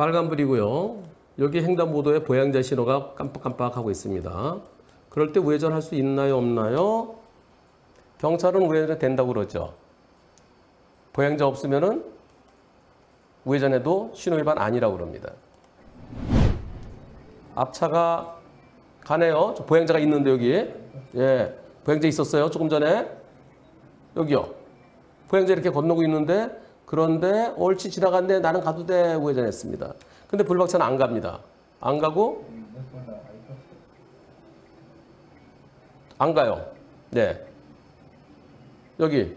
빨간불이고요. 여기 횡단보도에 보행자 신호가 깜빡깜빡하고 있습니다. 그럴 때 우회전할 수 있나요, 없나요? 경찰은 우회전 된다고 그러죠. 보행자 없으면 은 우회전해도 신호 위반 아니라고 그럽니다. 앞차가 가네요. 저 보행자가 있는데 여기. 예. 보행자 있었어요. 조금 전에. 여기요. 보행자 이렇게 건너고 있는데 그런데 옳지 지나갔네. 나는 가도 돼. 우회전했습니다. 근데 불박차는 안 갑니다. 안 가고 안 가요. 네. 여기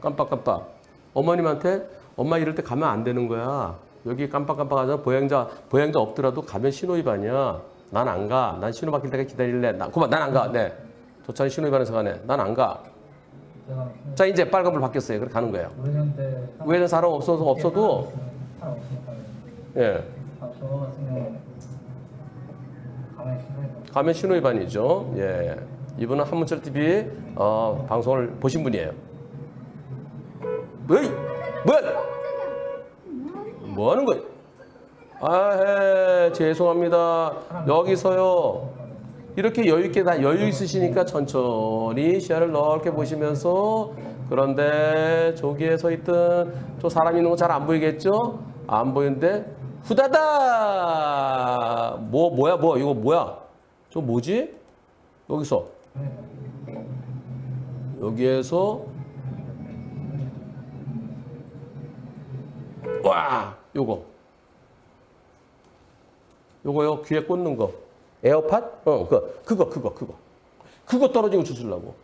깜빡깜빡. 어머님한테 엄마 이럴 때 가면 안 되는 거야. 여기 깜빡깜빡하잖아. 보행자 보행자 없더라도 가면 신호 위반이야. 난 안 가. 난 신호 바뀔 때까지 기다릴래. 나, 그만 난 안 가. 네. 저 차는 신호 위반해서 가네. 난 안 가. 자 이제 빨간불 바뀌었어요. 그래 가는 거예요. 우회전 사람 없어서 없어도 예 가면 신호 위반이죠. 예 이분은 한문철 TV 어, 방송을 보신 분이에요. 뭐야? 뭐야? 뭐 하는 거야? 아, 예, 죄송합니다. 여기서요. 이렇게 여유 있게 다 여유 있으시니까 천천히 시야를 넓게 보시면서 그런데 저기에 서 있던 저 사람 있는 거 잘 안 보이겠죠? 안 보이는데 후다다 뭐 뭐야 뭐 이거 뭐야? 저 뭐지? 여기서 여기에서 와 요거 요거요 귀에 꽂는 거 에어팟? 어. 그, 그거 그거 그거. 그거 떨어진 거 주술라고.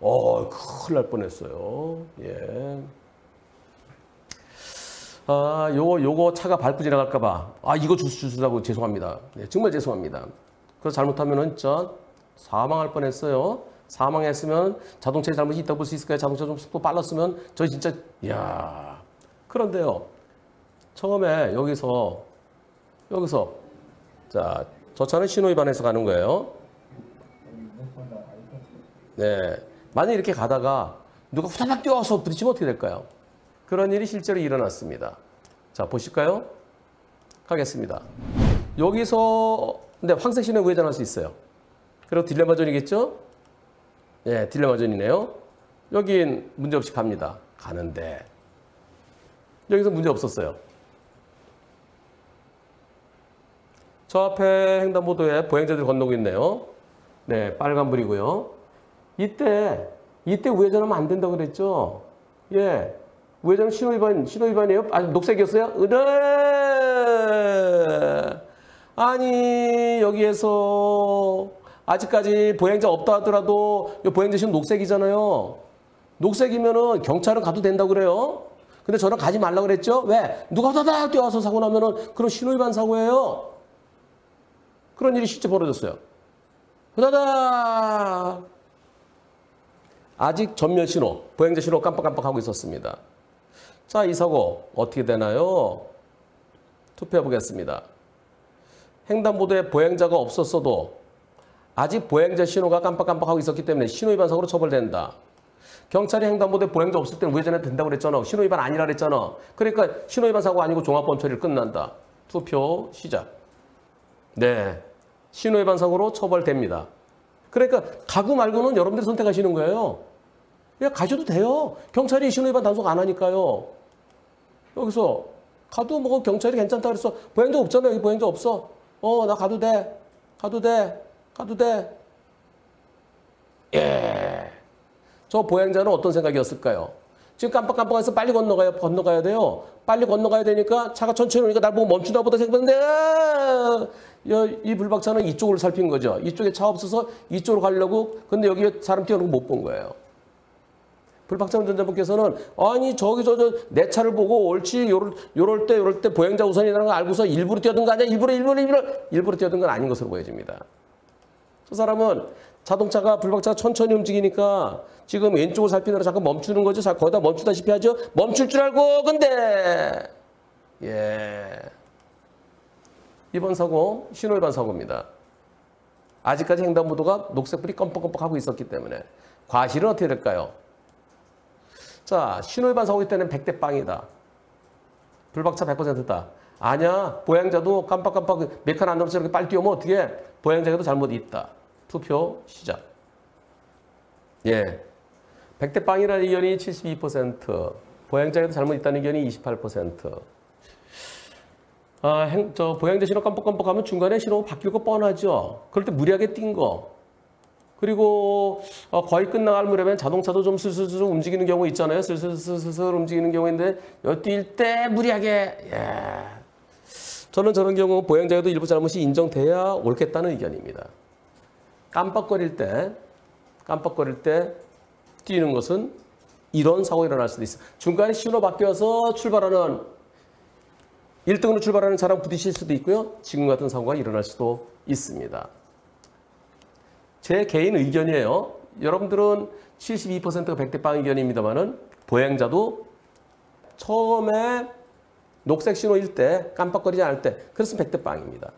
어 큰일 날 뻔했어요. 예. 아 요거 요거 차가 밟고 지나갈까봐. 아 이거 주술 주술라고 죄송합니다. 네, 정말 죄송합니다. 그래서 잘못하면은 진짜 사망할 뻔했어요. 사망했으면 자동차에 잘못이 있다고 볼 수 있을까요? 자동차 좀 속도 빨랐으면 저 진짜 이야. 그런데요. 처음에 여기서 여기서 자, 저 차는 신호 위반해서 가는 거예요. 네. 만약 이렇게 가다가 누가 후다닥 뛰어와서 부딪히면 어떻게 될까요? 그런 일이 실제로 일어났습니다. 자, 보실까요? 가겠습니다. 여기서 근데 황색 신호 우회전할 수 있어요. 그리고 딜레마존이겠죠? 예, 딜레마존이네요. 여긴 문제없이 갑니다. 가는데 여기서 문제 없었어요. 저 앞에 횡단보도에 보행자들이 건너고 있네요. 네, 빨간불이고요. 이때 이때 우회전하면 안 된다고 그랬죠? 예. 우회전 신호 위반 신호 위반이에요? 아니 녹색이었어요? 으르 아니 여기에서 아직까지 보행자 없다 하더라도 이 보행자 신호 녹색이잖아요. 녹색이면은 경찰은 가도 된다고 그래요. 근데 저는 가지 말라 그랬죠? 왜? 누가 다다 뛰어와서 사고 나면은 그런 신호 위반 사고예요. 그런 일이 실제 벌어졌어요. 후다다 아직 전면 신호, 보행자 신호 깜빡깜빡하고 있었습니다. 자, 이 사고 어떻게 되나요? 투표해 보겠습니다. 횡단보도에 보행자가 없었어도 아직 보행자 신호가 깜빡깜빡하고 있었기 때문에 신호위반 사고로 처벌된다. 경찰이 횡단보도에 보행자 없을 때는 우회전해도 된다고 그랬잖아. 신호위반 아니라 그랬잖아. 그러니까 신호위반 사고 아니고 종합범 처리를 끝난다. 투표 시작. 네. 신호위반 사고로 처벌됩니다. 그러니까 가구 말고는 여러분들이 선택하시는 거예요. 그냥 가셔도 돼요. 경찰이 신호위반 단속 안 하니까요. 여기서 가도 뭐 경찰이 괜찮다 그래서 보행자 없잖아요. 여기 보행자 없어. 어, 나 가도 돼. 가도 돼. 가도 돼. 예. 저 보행자는 어떤 생각이었을까요? 지금 깜빡깜빡해서 빨리 건너가야, 건너가야 돼요. 빨리 건너가야 되니까 차가 천천히 오니까 날 보고 멈추다 보다 생각했는데, 아! 이 불박차는 이쪽으로 살핀 거죠. 이쪽에 차 없어서 이쪽으로 가려고, 근데 여기에 사람 뛰어오는 거 못 본 거예요. 불박차 운전자분께서는 아니 저기 저 저 내 차를 보고 옳지 요럴 요럴 때 요럴 때 보행자 우선이라는 걸 알고서 일부러 뛰어든 거 아니야 일부러 일부러 일부러 일부러 뛰어든 건 아닌 것으로 보여집니다. 저 사람은 자동차가 불박차가 천천히 움직이니까 지금 왼쪽을 살피느라 잠깐 멈추는 거죠. 자, 거기다 멈추다시피 하죠. 멈출 줄 알고 근데 예 이번 사고 신호위반 사고입니다. 아직까지 횡단보도가 녹색불이 껌뻑껌뻑하고 있었기 때문에 과실은 어떻게 될까요? 자, 신호위반 사고 때는 100대 빵이다. 불박차 100%다. 아니야. 보행자도 깜빡깜빡 메카는 안 넘어서 이렇게 빨리 뛰어오면 어떻게 보행자에도 잘못 있다. 투표 시작. 예. 백대빵이라는 의견이 72%, 보행자에도 잘못 있다는 의견이 28%. 아, 행, 저 보행자 신호 깜빡깜빡하면 중간에 신호 바뀔 거 뻔하죠. 그럴 때 무리하게 뛴 거. 그리고 어, 거의 끝나갈 무렵엔 자동차도 좀 슬슬슬 움직이는 경우 있잖아요. 슬슬슬슬 움직이는 경우인데 뛸 때 무리하게 예. 저는 저런 경우 보행자에도 일부 잘못이 인정돼야 옳겠다는 의견입니다. 깜빡거릴 때 깜빡거릴 때 뛰는 것은 이런 사고가 일어날 수도 있어요. 중간에 신호 바뀌어서 출발하는 1등으로 출발하는 차랑 부딪힐 수도 있고요. 지금 같은 사고가 일어날 수도 있습니다. 제 개인 의견이에요. 여러분들은 72%가 백대빵 의견입니다만은 보행자도 처음에 녹색 신호일 때 깜빡거리지 않을 때 그래서 백대빵입니다.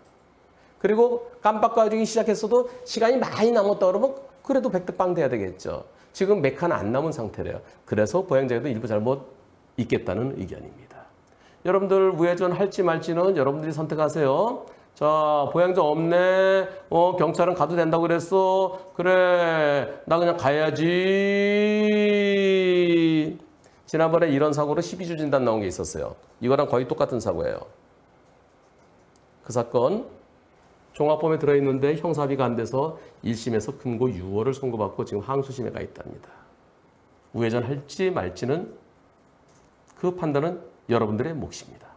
그리고 깜빡거리기 시작했어도 시간이 많이 남았다 그러면 그래도 백대빵 돼야 되겠죠. 지금 메카는 안 남은 상태래요. 그래서 보행자에도 일부 잘못 있겠다는 의견입니다. 여러분들 우회전 할지 말지는 여러분들이 선택하세요. 자, 보행자 없네. 어, 경찰은 가도 된다고 그랬어. 그래. 나 그냥 가야지. 지난번에 이런 사고로 12주 진단 나온 게 있었어요. 이거랑 거의 똑같은 사고예요. 그 사건 종합범에 들어있는데 형사합의가 안 돼서 1심에서 금고 6월을 선고받고 지금 항소심에 가 있답니다. 우회전 할지 말지는 그 판단은 여러분들의 몫입니다.